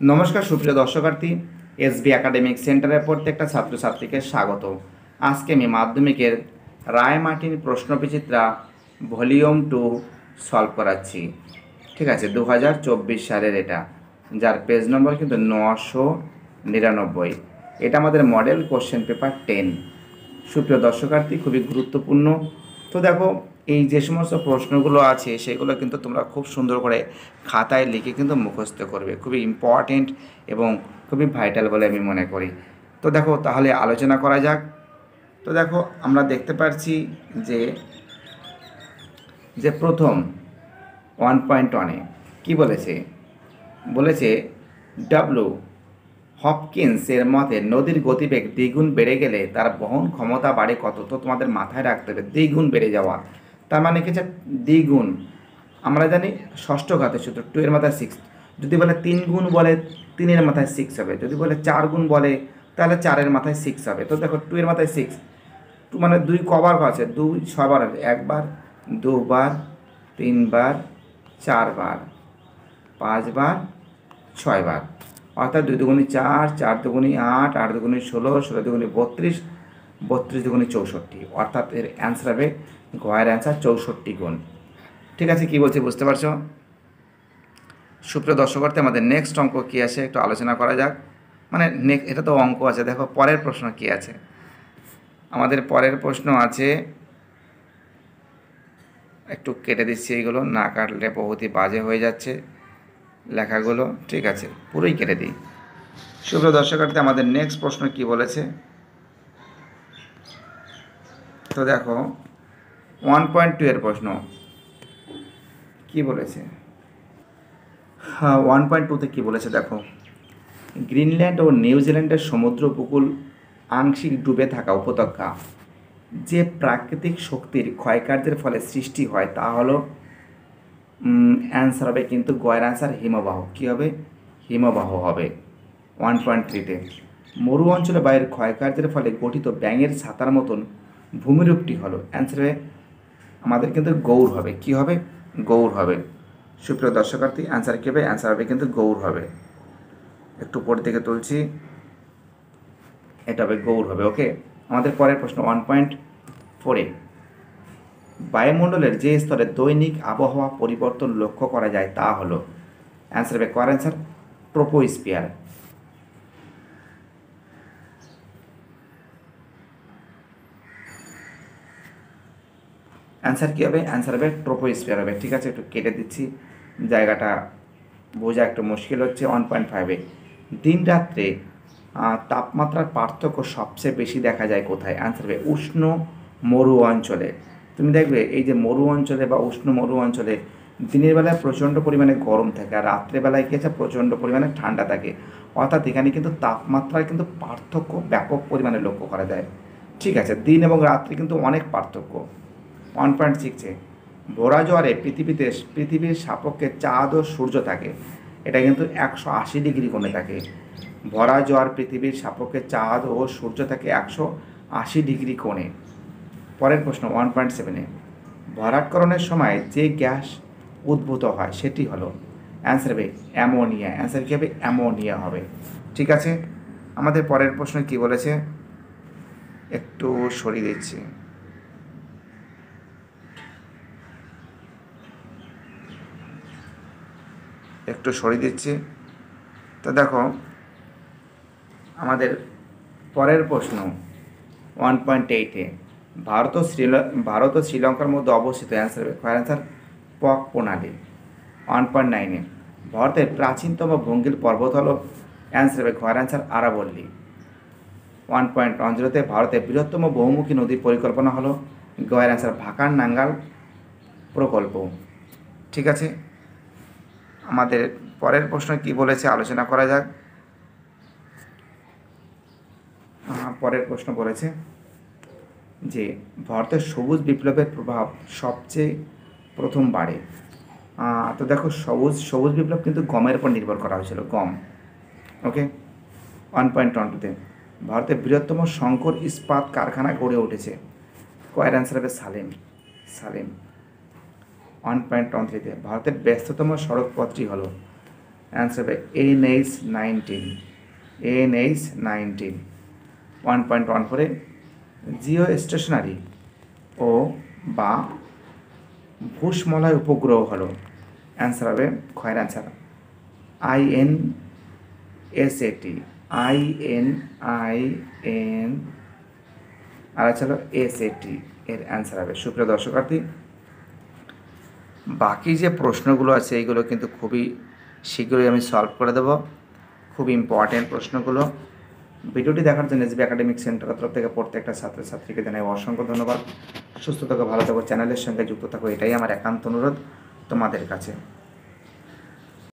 নমস্কার, সুপ্রিয় দর্শকার্থী, SB academic সেন্টারের প্রত্যেকটা ছাত্রছাত্রীকে স্বাগত। আজকে আমি মাধ্যমিকের রায় মার্টিন প্রশ্নবিচিত্রা ভলিউম টু সলভ করাচ্ছি। ঠিক আছে দু হাজার চব্বিশ সালের এটা, যার পেজ নম্বর কিন্তু নশো নিরানব্বই। এটা আমাদের মডেল কোশ্চেন পেপার টেন সুপ্রিয় দর্শকার্থী, খুবই গুরুত্বপূর্ণ। তো দেখো এই যে সমস্ত প্রশ্নগুলো আছে, সেগুলো কিন্তু তোমরা খুব সুন্দর করে খাতায় লিখে কিন্তু মুখস্থ করবে। খুবই ইম্পর্টেন্ট এবং খুবই ভাইটাল বলে আমি মনে করি। তো দেখো, তাহলে আলোচনা করা যাক। তো দেখো, আমরা দেখতে পাচ্ছি যে যে প্রথম ওয়ান পয়েন্ট ওয়ানে কী বলেছে? বলেছে ডাব্লু হপকিন্সের মতে নদীর গতিবেগ দ্বিগুণ বেড়ে গেলে তার বহন ক্ষমতা বাড়ে কত? তো তোমাদের মাথায় রাখতে হবে, দ্বিগুণ বেড়ে যাওয়া। তার মানে কি হচ্ছে? দ্বিগুণ। আমরা জানি ষষ্ঠ ঘাতের সূত্র টু এর মাথায় সিক্স যদি বলে তিন গুণ বলে তিনের মাথায় সিক্স হবে। যদি বলে চার গুণ বলে, তাহলে চারের মাথায় সিক্স হবে। তো দেখো টু এর মাথায় সিক্স টু মানে দুই কবার আছে দুই ছবার হবে। একবার, দুবার, তিনবার, চারবার, পাঁচবার, ছয়বার। অর্থাৎ দুই দুগুণি চার চার দুগুণি আট আট দুগুণি ষোলো ষোলো দুগুণি বত্রিশ বত্রিশ দুগুণি চৌষট্টি। অর্থাৎ এর অ্যান্সার হবে গয়ের অ্যান্সার চৌষট্টি গুণ। ঠিক আছে, কি বলছি বুঝতে পারছ? সুপ্রিয় দর্শকর্তে আমাদের নেক্সট অঙ্ক কী আছে একটু আলোচনা করা যাক। মানে নেক্সট এটা তো অঙ্ক আছে, দেখো পরের প্রশ্ন কী আছে? আমাদের পরের প্রশ্ন আছে, একটু কেটে দিচ্ছি এইগুলো, না কাটলে বহুতই বাজে হয়ে যাচ্ছে লেখাগুলো, ঠিক আছে, পুরোই কেটে দিই। সুপ্রিয় দর্শকার্থী আমাদের নেক্সট প্রশ্ন কি বলেছে? তো দেখো ওয়ান পয়েন্ট টু এর প্রশ্ন। কি বলেছে? হ্যাঁ ওয়ান পয়েন্ট টুতে কী বলেছে দেখো? গ্রিনল্যান্ড ও নিউজিল্যান্ডের সমুদ্র উপকূল আংশিক ডুবে থাকা উপত্যকা। যে প্রাকৃতিক শক্তির ক্ষয়কার্যের ফলে সৃষ্টি হয়, তা হলো অ্যান্সার হবে কিন্তু গয়ের অ্যান্সার হিমবাহ। কী হবে? হিমবাহ হবে। ওয়ান পয়েন্ট থ্রিতে মরু অঞ্চলে বায়ুর ক্ষয়কার্যের ফলে গঠিত ব্যাঙের ছাতার মতন ভূমিরূপটি হলো। অ্যান্সার হবে আমাদের কিন্তু গৌর হবে। কি হবে? গৌর হবে। সুপ্রিয় দর্শকার্থী অ্যান্সার কী হবে? অ্যান্সার হবে কিন্তু গৌর হবে। একটু পর দিকে তুলছি। এটা হবে গৌর হবে ওকে আমাদের পরের প্রশ্ন ওয়ান পয়েন্ট ফোরে বায়ুমণ্ডলের যে স্তরে দৈনিক আবহাওয়া পরিবর্তন লক্ষ্য করা যায় তা হলো। অ্যান্সার হবে কর অ্যান্সার ট্রোপোস্পিয়ার অ্যান্সার কী হবে? অ্যান্সার হবে ট্রোপোস্পিয়ার হবে। ঠিক আছে? একটু কেটে দিচ্ছি। জায়গাটা বোঝা একটু মুশকিল হচ্ছে। ওয়ান পয়েন্ট ফাইভে দিন রাত্রে তাপমাত্রার পার্থক্য সবচেয়ে বেশি দেখা যায় কোথায়? অ্যান্সার হবে উষ্ণ মরু অঞ্চলে। তুমি দেখবে, এই যে মরু অঞ্চলে বা উষ্ণ মরু অঞ্চলে দিনের বেলায় প্রচণ্ড পরিমাণে গরম থাকে আর রাত্রেবেলায় কী আছে? প্রচণ্ড পরিমাণে ঠান্ডা থাকে। অর্থাৎ এখানে কিন্তু তাপমাত্রার কিন্তু পার্থক্য ব্যাপক পরিমাণে লক্ষ্য করা যায়। ঠিক আছে? দিন এবং রাত্রি কিন্তু অনেক পার্থক্য। ওয়ান পয়েন্ট সিক্সে ভোরা জোয়ারে পৃথিবীতে, পৃথিবীর সাপক্ষে চাঁদ ও সূর্য থাকে। এটা কিন্তু একশো আশি ডিগ্রি কোণে থাকে। ভরা জোয়ার পৃথিবীর সাপক্ষে চাঁদ ও সূর্য থাকে একশো আশি ডিগ্রি কোণে। পরের প্রশ্ন ওয়ান পয়েন্ট সেভেনে ভরাটকরণের সময় যে গ্যাস উদ্ভূত হয়, সেটি হলো অ্যান্সার হবে অ্যামোনিয়া। অ্যান্সার কী হবে? অ্যামোনিয়া হবে। ঠিক আছে? আমাদের পরের প্রশ্ন কি বলেছে? একটু সরিয়ে দিচ্ছি। একটু সরিয়ে দিচ্ছি। তো দেখো, আমাদের পরের প্রশ্ন ওয়ান পয়েন্ট এইটে ভারত ও শ্রীল, ভারত ও শ্রীলঙ্কার মধ্যে অবস্থিত অ্যান্সার কয়ের অ্যান্সার পক প্রণালী। ওয়ান পয়েন্ট নাইনে ভারতের প্রাচীনতম ভঙ্গিল পর্বত হল অ্যান্সার হবে কয়ের অ্যান্সার আরাবল্লী ওয়ান পয়েন্ট অঞ্চলতে ভারতের বৃহত্তম বহুমুখী নদীর পরিকল্পনা হলো গয়ের অ্যান্সার ভাকার নাঙ্গাল প্রকল্প। ঠিক আছে? আমাদের পরের প্রশ্ন কি বলেছে আলোচনা করা যাক। পরের প্রশ্ন বলেছে যে, ভারতের সবুজ বিপ্লবের প্রভাব সবচেয়ে প্রথম বাড়ে। তো দেখো, সবুজ সবুজ বিপ্লব কিন্তু গমের উপর নির্ভর করা হয়েছিল, গম। ওকে? ওয়ান পয়েন্ট ওয়ান টুতে ভারতের বৃহত্তম শঙ্কর ইস্পাত কারখানা গড়ে উঠেছে। কয়ের অ্যান্সার হবে Salem. Salem. One point one থ্রিতে ভারতের ব্যস্ততম সড়ক পথটি হলো অ্যান্সার হবে N H nineteen N H nineteen one point one ফোরে জিও স্টেশনারি ও বা ভূষ্মলয় উপগ্রহ হলো অ্যান্সার হবে খয়ের answer I N S A T I N I N R আছে হলো এস এ টি এর অ্যান্সার হবে। সুপ্রিয় দর্শকার্থী বাকি যে প্রশ্নগুলো আছে, এইগুলো কিন্তু খুবই শীঘ্রই আমি সলভ করে দেব। খুব ইম্পর্টেন্ট প্রশ্নগুলো। ভিডিওটি দেখার জন্য এসবি একাডেমিক সেন্টারের তরফ থেকে প্রত্যেকটা ছাত্রছাত্রীকে জানাই অসংখ্য ধন্যবাদ। সুস্থ থাকো, ভালো থাকো চ্যানেলের সঙ্গে যুক্ত থাকো, এটাই আমার একান্ত অনুরোধ তোমাদের কাছে।